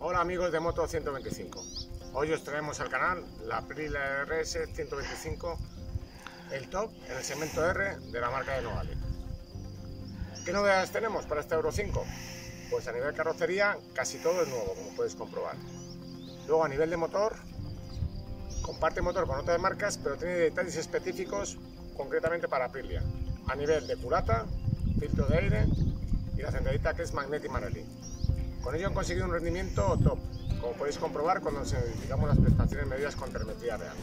Hola amigos de Moto 125. Hoy os traemos al canal la Aprilia RS 125, el top en el segmento R de la marca de Novale. ¿Qué novedades tenemos para este Euro 5? Pues a nivel carrocería casi todo es nuevo, como puedes comprobar. Luego a nivel de motor, comparte motor con otras marcas, pero tiene detalles específicos concretamente para Aprilia. A nivel de culata, filtro de aire y la centralita que es Magnetic Marelli. Con ello han conseguido un rendimiento top, como podéis comprobar cuando nos identificamos las prestaciones medidas con telemetría real.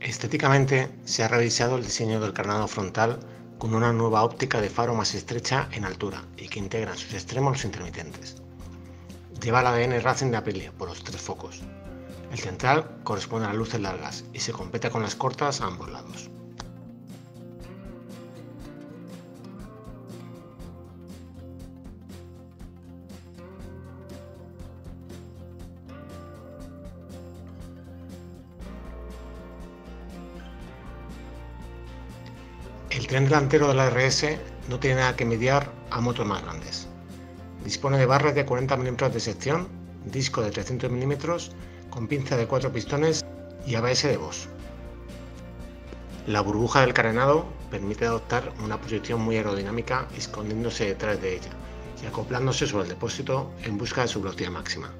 Estéticamente se ha revisado el diseño del carnado frontal con una nueva óptica de faro más estrecha en altura y que integra en sus extremos los intermitentes. Lleva el ADN Racing de Aprilia por los tres focos. El central corresponde a las luces largas y se completa con las cortas a ambos lados. El tren delantero de la RS no tiene nada que mediar a motos más grandes. Dispone de barras de 40 mm de sección, disco de 300 mm con pinza de 4 pistones y ABS de Bosch. La burbuja del carenado permite adoptar una posición muy aerodinámica escondiéndose detrás de ella y acoplándose sobre el depósito en busca de su velocidad máxima.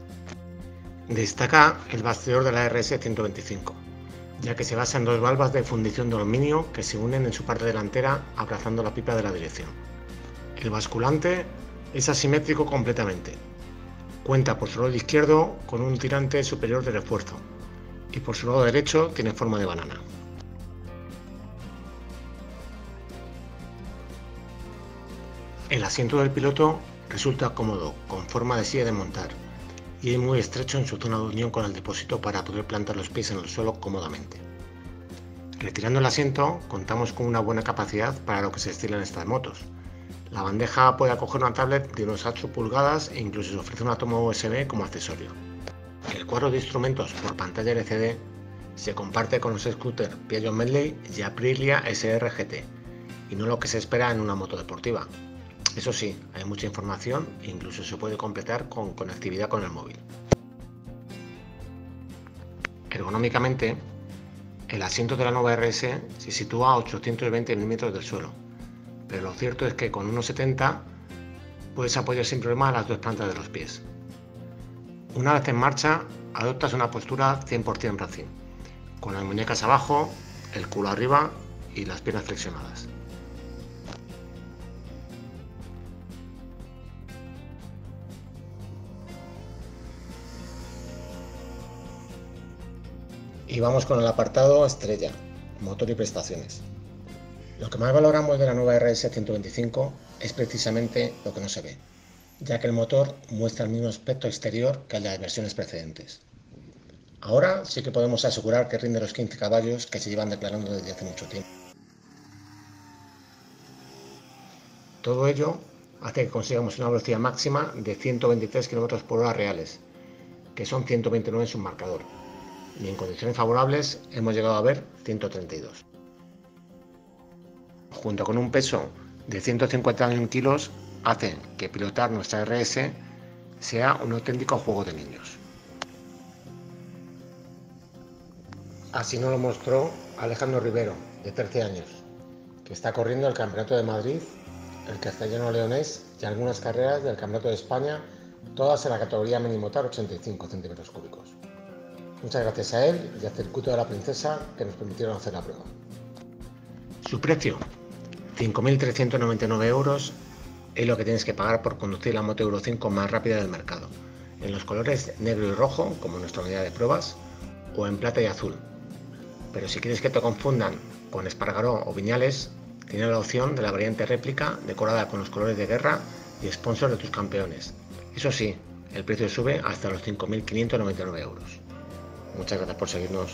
Destaca el bastidor de la RS 125, ya que se basa en dos valvas de fundición de aluminio que se unen en su parte delantera abrazando la pipa de la dirección. El basculante es asimétrico completamente. Cuenta por su lado izquierdo con un tirante superior de refuerzo y por su lado derecho tiene forma de banana. El asiento del piloto resulta cómodo, con forma de silla de montar, y es muy estrecho en su zona de unión con el depósito para poder plantar los pies en el suelo cómodamente. Retirando el asiento, contamos con una buena capacidad para lo que se estila en estas motos. La bandeja puede acoger una tablet de unos 8 pulgadas e incluso se ofrece una toma USB como accesorio. El cuadro de instrumentos por pantalla LCD se comparte con los scooters Piaggio Medley y Aprilia SRGT, y no lo que se espera en una moto deportiva, eso sí, hay mucha información e incluso se puede completar con conectividad con el móvil. Ergonómicamente, el asiento de la nueva RS se sitúa a 820 mm del suelo, pero lo cierto es que con 1,70 puedes apoyar sin problema las dos plantas de los pies. Una vez en marcha, adoptas una postura 100% racing, con las muñecas abajo, el culo arriba y las piernas flexionadas. Y vamos con el apartado estrella, motor y prestaciones. Lo que más valoramos de la nueva RS 125 es precisamente lo que no se ve, ya que el motor muestra el mismo aspecto exterior que el de las versiones precedentes. Ahora sí que podemos asegurar que rinde los 15 caballos que se llevan declarando desde hace mucho tiempo. Todo ello hace que consigamos una velocidad máxima de 123 km por hora reales, que son 129 en su marcador, y en condiciones favorables hemos llegado a ver 132. Junto con un peso de 151 kilos hace que pilotar nuestra RS sea un auténtico juego de niños. Así nos lo mostró Alejandro Rivero, de 13 años, que está corriendo el Campeonato de Madrid, el Castellano Leonés y algunas carreras del Campeonato de España, todas en la categoría minimotar 85 centímetros cúbicos. Muchas gracias a él y al Circuito de la Princesa que nos permitieron hacer la prueba. Su precio, 5.399 euros, es lo que tienes que pagar por conducir la moto Euro 5 más rápida del mercado, en los colores negro y rojo, como nuestra unidad de pruebas, o en plata y azul. Pero si quieres que te confundan con Espargaró o Viñales, tienes la opción de la variante réplica decorada con los colores de guerra y sponsor de tus campeones. Eso sí, el precio sube hasta los 5.599 euros. Muchas gracias por seguirnos.